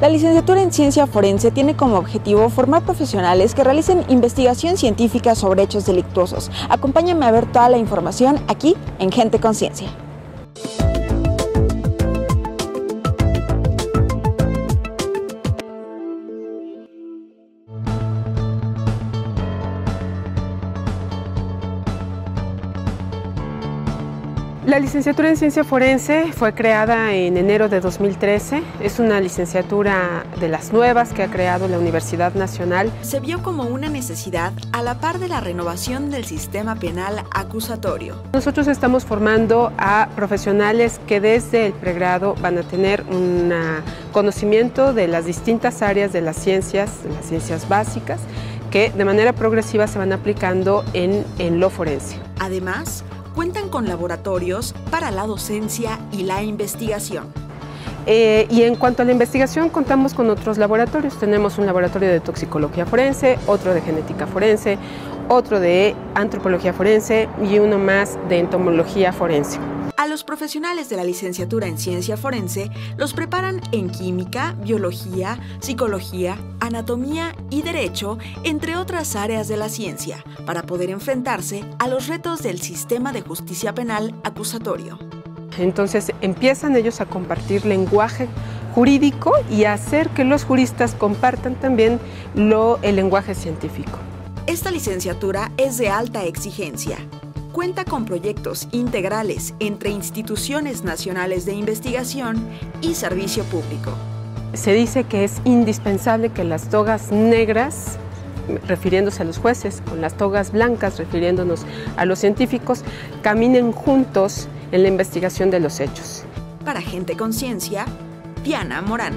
La licenciatura en ciencia forense tiene como objetivo formar profesionales que realicen investigación científica sobre hechos delictuosos. Acompáñame a ver toda la información aquí en Gente Conciencia. La licenciatura en ciencia forense fue creada en enero de 2013. Es una licenciatura de las nuevas que ha creado la Universidad Nacional. Se vio como una necesidad a la par de la renovación del sistema penal acusatorio. Nosotros estamos formando a profesionales que desde el pregrado van a tener un conocimiento de las distintas áreas de las ciencias, de las ciencias básicas, que de manera progresiva se van aplicando en, en lo forense. Además, cuentan con laboratorios para la docencia y la investigación. Eh, y en cuanto a la investigación, contamos con otros laboratorios. Tenemos un laboratorio de toxicología forense, otro de genética forense, otro de antropología forense y uno más de entomología forense. A los profesionales de la licenciatura en ciencia forense los preparan en química, biología, psicología, anatomía y derecho, entre otras áreas de la ciencia, para poder enfrentarse a los retos del sistema de justicia penal acusatorio. Entonces empiezan ellos a compartir lenguaje jurídico y a hacer que los juristas compartan también lo, el lenguaje científico. Esta licenciatura es de alta exigencia cuenta con proyectos integrales entre instituciones nacionales de investigación y servicio público. Se dice que es indispensable que las togas negras refiriéndose a los jueces, con las togas blancas, refiriéndonos a los científicos, caminen juntos en la investigación de los hechos. Para Gente Conciencia, Diana Morán.